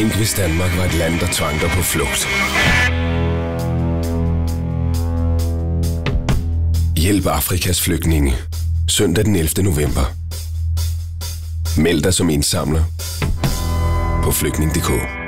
hvis Danmark var et land, der tvang dig på flugt. Hjælp Afrikas flygtninge. Søndag den 11. november. Meld dig som indsamler på flygtning.dk.